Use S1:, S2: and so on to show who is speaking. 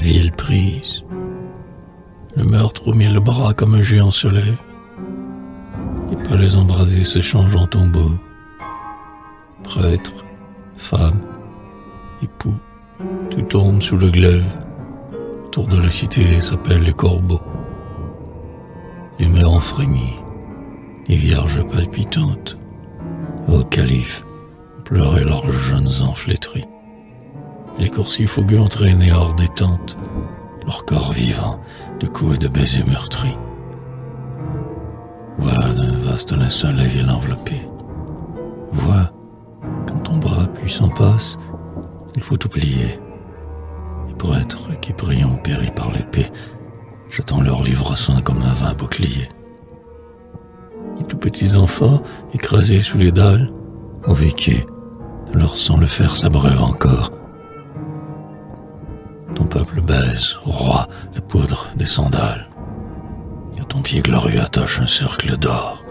S1: ville prise. Le meurtre au mille bras comme un géant se lève. Les palais embrasés se changent en tombeaux. Prêtres, femmes, époux, tout tombe sous le glaive. Autour de la cité s'appellent les corbeaux. Les mères en frémis, les vierges palpitantes. Au calife, pleuraient leurs jeunes enflétris. Les coursiers fougueux entraînés hors des tentes, leur corps vivant de coups et de baisers meurtris. Vois d'un vaste linceul la ville enveloppée. Vois, quand ton bras puissant passe, il faut oublier. Les prêtres qui prient ont péri par l'épée, jetant leur livre saint comme un vain bouclier. Les tout petits enfants, écrasés sous les dalles, ont vécu, leur sang le fer s'abreuve encore. Ton peuple baise, roi, la poudre des sandales. À ton pied glorieux attache un cercle d'or.